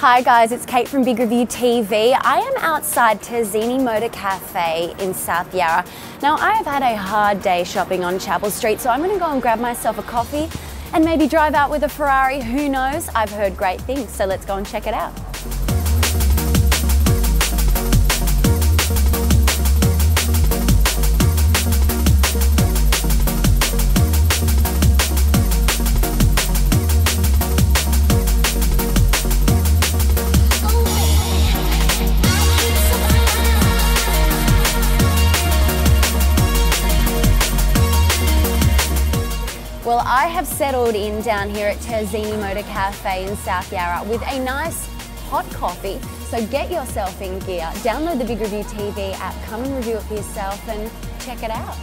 Hi guys, it's Kate from Big Review TV. I am outside Terzini Motore Caffe in South Yarra. Now I have had a hard day shopping on Chapel Street, so I'm going to go and grab myself a coffee and maybe drive out with a Ferrari, who knows? I've heard great things, so let's go and check it out. Well, I have settled in down here at Terzini Motore Caffe in South Yarra with a nice hot coffee. So get yourself in gear, download the Big Review TV app, come and review it for yourself and check it out.